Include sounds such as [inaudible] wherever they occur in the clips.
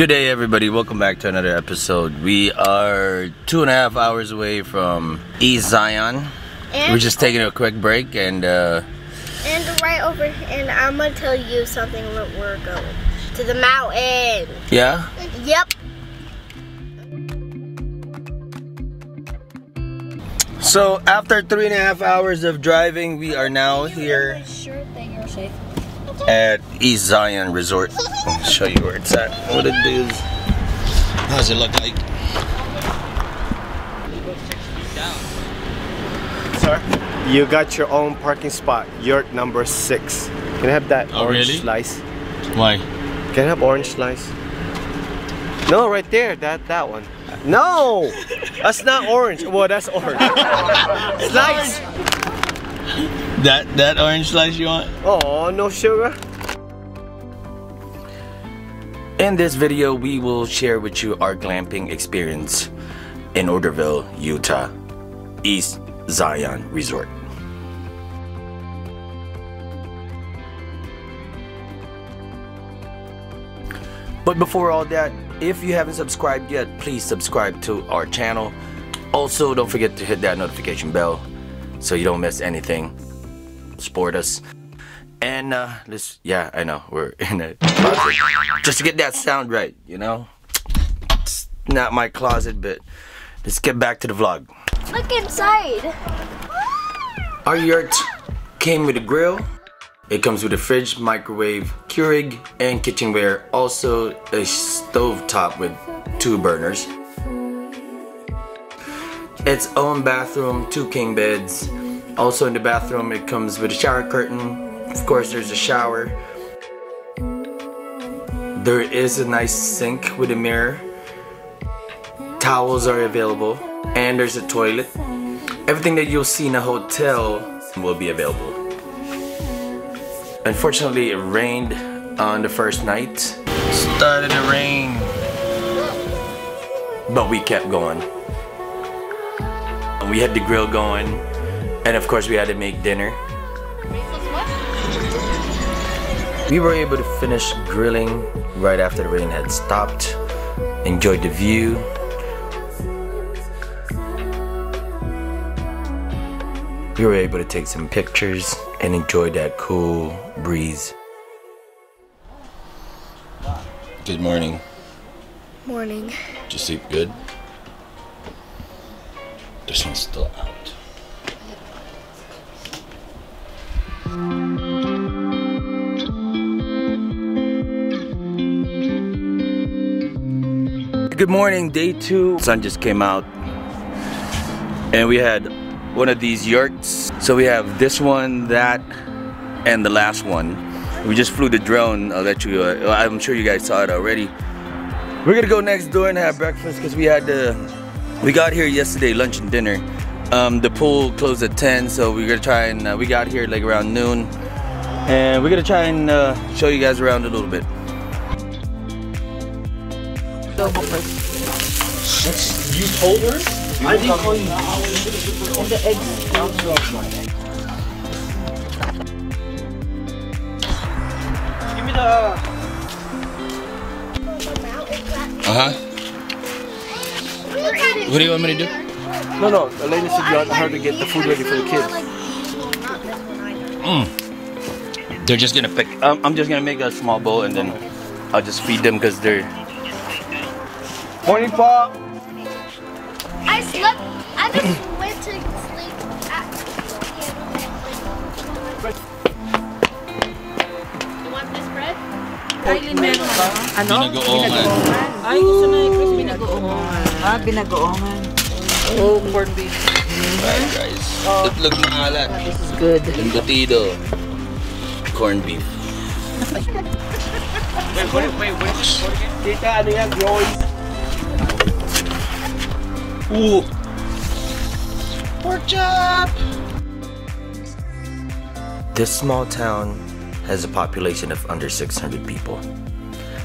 Good day, everybody. Welcome back to another episode. We are two and a half hours away from East Zion. And, We're just taking a quick break, and uh, and right over and I'm gonna tell you something where we're going. To the mountain. yeah, Yep. So after three and a half hours of driving, we are now here at East Zion Resort. I'll show you where it's at. What it is. How does it look like? Sir, you got your own parking spot. Yurt number six. Can I have that Oh, orange really? slice? Why? Can I have orange slice? No, right there. That that one. No, that's not orange. Well, that's orange. [laughs] slice. That that orange slice you want? Oh, no sugar. In this video, we will share with you our glamping experience in Orderville, Utah, East Zion Resort. But before all that, if you haven't subscribed yet, please subscribe to our channel. Also, don't forget to hit that notification bell so you don't miss anything. Support us. And uh let's yeah, I know, we're [laughs] in a closet. Just to get that sound right, you know? It's not my closet, but let's get back to the vlog. Look inside. Our yurt came with a grill. It comes with a fridge, microwave, Keurig, and kitchenware. Also a stove top with two burners. Its own bathroom, two king beds. Also in the bathroom it comes with a shower curtain. Of course there's a shower. There is a nice sink with a mirror. Towels are available. And there's a toilet. Everything that you'll see in a hotel will be available. Unfortunately, it rained on the first night. Started to rain, but we kept going. We had the grill going, and of course, we had to make dinner. We were able to finish grilling right after the rain had stopped. Enjoyed the view. We were able to take some pictures and enjoy that cool breeze. Good morning. Morning. Did you sleep good? This one's still out. Good morning, day two. Sun just came out. And we had one of these yurts. So we have this one, that, and the last one. We just flew the drone. I'll let you, uh, I'm sure you guys saw it already. We're gonna go next door and have breakfast because we had the, we got here yesterday, lunch and dinner. Um, the pool closed at 10, so we're gonna try and, uh, we got here like around noon. And we're gonna try and uh, show you guys around a little bit. You told her? I didn't call you. Give me the. Uh huh. What do you want me to do? No, no. The lady said you want her to get the food ready for the kids. They're just gonna pick. Um, I'm just gonna make a small bowl and then I'll just feed them because they're. Morning, Pop. I slept. I just went to sleep. At, you want this bread? Kailin meron ano? Binagoongan. Ay, gusto na yung crispy binagoongan. Ah, binagoongan. Oh, corned beef. Fried rice. Itlog na alat. This is good. Embutido. Corned beef. Wait, wait, wait, wait. Tita, ano yan? Growing. Ooh. Pork chop. This small town has a population of under 600 people.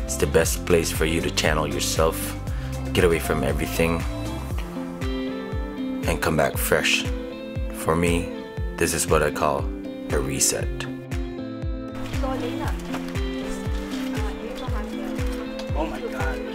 It's the best place for you to channel yourself, get away from everything, and come back fresh. For me, this is what I call a reset. Oh my god.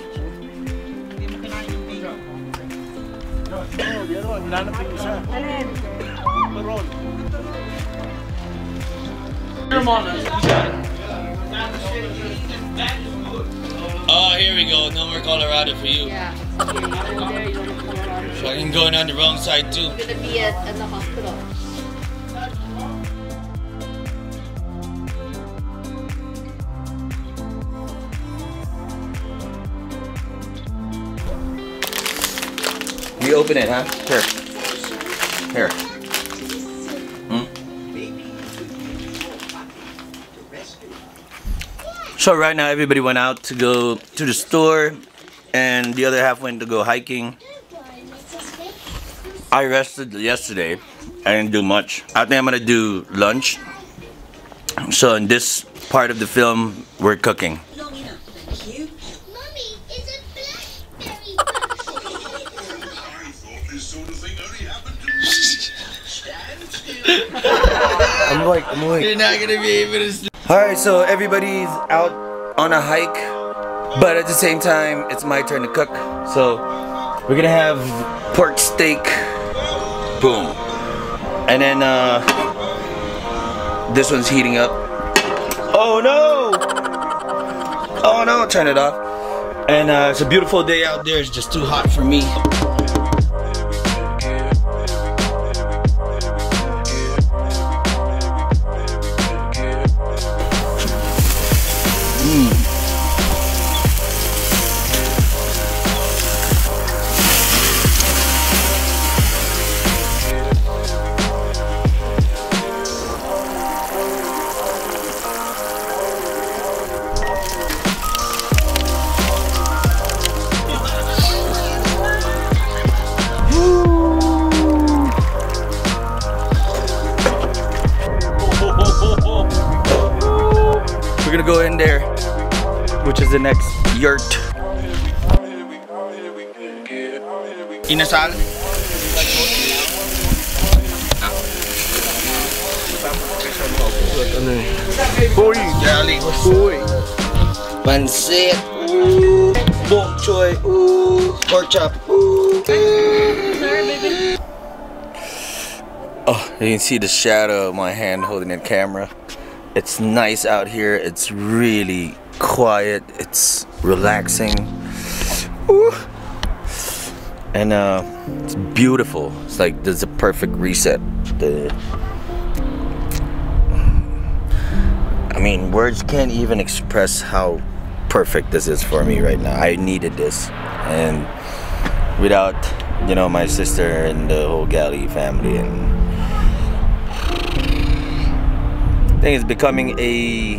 Oh, here we go. No more Colorado for you. Yeah. [laughs] Fucking going on the wrong side too. You're gonna be at, at the hospital. We open it, huh? Here. Here. Hmm? So right now everybody went out to go to the store and the other half went to go hiking. I rested yesterday. I didn't do much. I think I'm gonna do lunch. So in this part of the film, we're cooking. Mommy, is it blackberry [laughs] I'm like, I'm like. You're not gonna be able to sleep. Alright, so everybody's out on a hike, but at the same time, it's my turn to cook. So we're gonna have pork steak. Boom. And then uh this one's heating up. Oh no! Oh no, turn it off. And uh, it's a beautiful day out there. It's just too hot for me. Which is the next yurt. Inasal? Ano eh? Boy! Jolly. Boy! Pansit. Ooh. Bok choy. Ooh. Pork chop. Ooh. Oh, you can see the shadow of my hand holding the camera. It's nice out here. It's really quiet. It's relaxing. Ooh. And uh, it's beautiful. It's like there's a perfect reset. The I mean, words can't even express how perfect this is for me right now. I needed this, and without, you know, my sister and the whole Galley family, and I think it's becoming a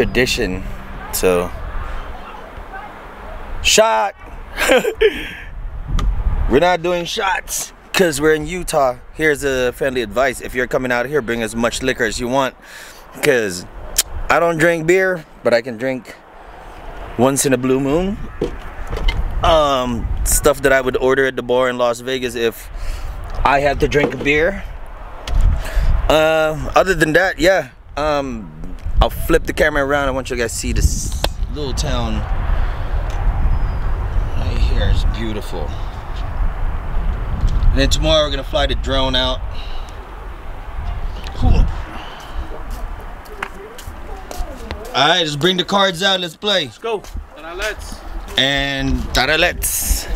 tradition. So, shot. [laughs] we're not doing shots because we're in Utah. Here's a friendly advice: if you're coming out here, bring as much liquor as you want because I don't drink beer, but I can drink once in a blue moon. Um, stuff that I would order at the bar in Las Vegas if I had to drink a beer. Uh, other than that, yeah. Um, I'll flip the camera around. I want you guys to see this little town right here. It's beautiful. And then tomorrow we're gonna fly the drone out. Cool. Alright, let's bring the cards out, let's play. Let's go. Tara, let's. And tara, let's.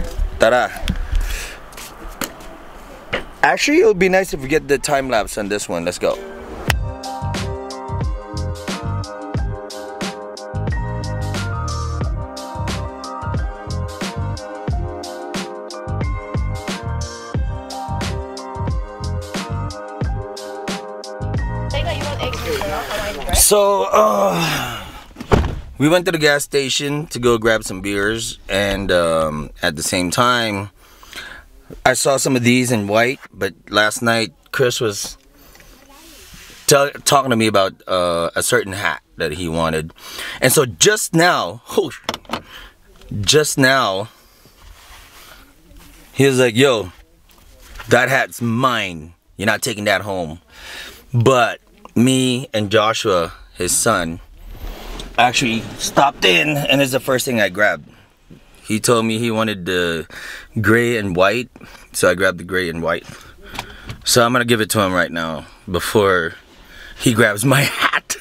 Actually, it would be nice if we get the time lapse on this one. Let's go. So, uh, we went to the gas station to go grab some beers, and um, at the same time, I saw some of these in white. But last night, Chris was talking to me about uh, a certain hat that he wanted, and so just now, oh, just now, he was like, "Yo, that hat's mine. You're not taking that home." But me and Joshua, his son, actually stopped in, and it's the first thing I grabbed. He told me he wanted the gray and white, so I grabbed the gray and white. So I'm gonna give it to him right now before he grabs my [laughs] hat.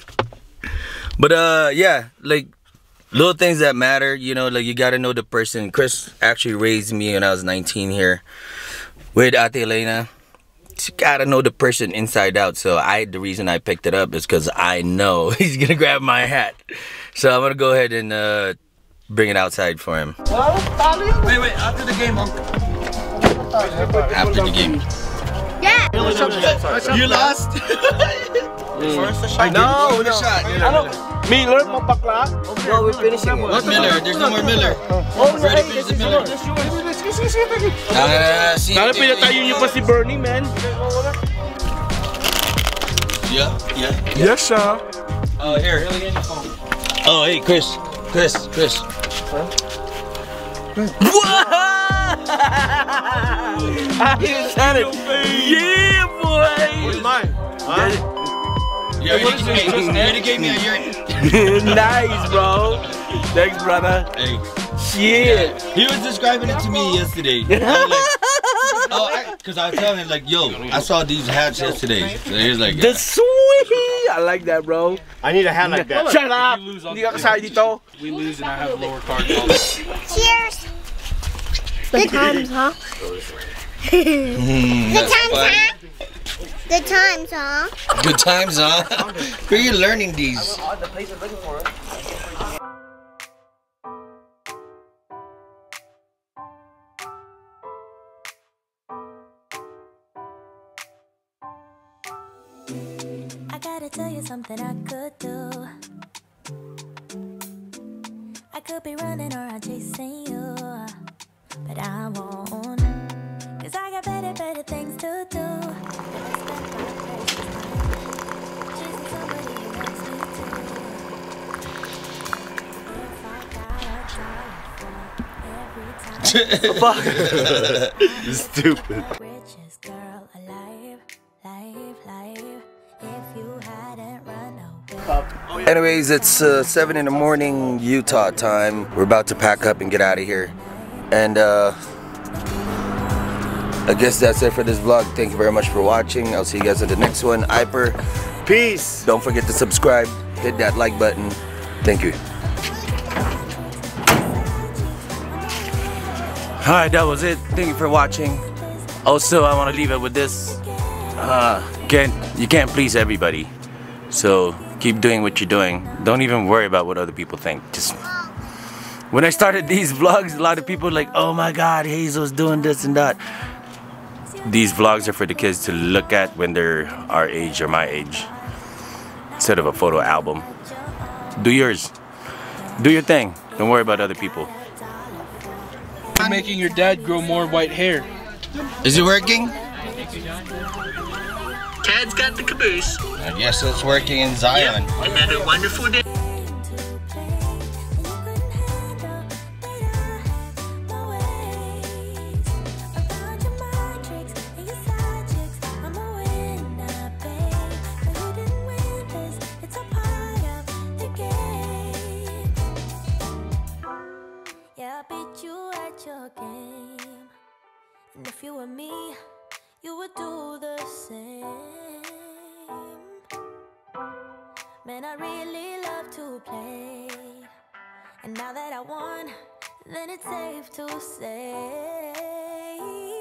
But uh, yeah, like little things that matter, you know, like you gotta know the person. Chris actually raised me when I was 19 here with Ate Elena. You gotta know the person inside out. So I, the reason I picked it up is because I know [laughs] he's gonna grab my hat. So I'm gonna go ahead and uh, bring it outside for him. Wait, wait, after the game, Uncle. After the game. Yeah. You lost? [laughs] No, no. Shot. Miller, mo bakla? No, we're finishing it. What Miller? There's no more Miller. Oh, no, Ready, hey, finish this the is Miller. yours. This is yours. This is- this is- this is- Ah, see, Sana pinatayo niyo pa si Bernie, man. Yeah, yeah. Yes, sir. Oh, here. Oh, hey, Chris. Chris, Chris. What? you said it. Yeah, boy. Mine. You already, hey, you already gave me a year. [laughs] nice, bro. Thanks, brother. Hey, Shit. he was describing it to me yesterday. [laughs] Like, oh, because I, was telling him like, yo, I saw these hats yesterday. So he was like, The sweet. I like that, bro. I need a hat like that. Shut up. Hindi ka kasali dito. We lose and I have lower card Cheers. Good times, huh? [laughs] Good times, huh? Good times, huh? Good times, huh? [laughs] Where are you learning these? I gotta tell you something I could do. I could be running around chasing you, but I won't. Cause I got better, better things to do. Than to spend my precious time Chasing somebody who wants me to. If I got a dollar for every time. Stupid. Richest girl alive, live, live. If you hadn't run away. Anyways, it's uh, 7 in the morning Utah time. We're about to pack up and get out of here. And uh, I guess that's it for this vlog. Thank you very much for watching. I'll see you guys in the next one. Iper. Peace. don't forget to subscribe. Hit that like button. Thank you. Alright, that was it. Thank you for watching. Also, I want to leave it with this. Uh, can't, you can't please everybody. So keep doing what you're doing. Don't even worry about what other people think. Just when I started these [laughs] vlogs, a lot of people were like, "Oh my God, Hazel's doing this and that." These vlogs are for the kids to look at when they're our age or my age, instead of a photo album. Do yours. Do your thing. Don't worry about other people. You're making your dad grow more white hair. Is it working? Tad's got the caboose. I guess it's working in Zion. Another wonderful day. Man, I really love to play. And now that I won, then it's safe to say.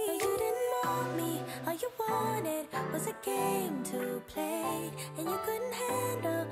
You didn't want me, all you wanted was a game to play. And you couldn't handle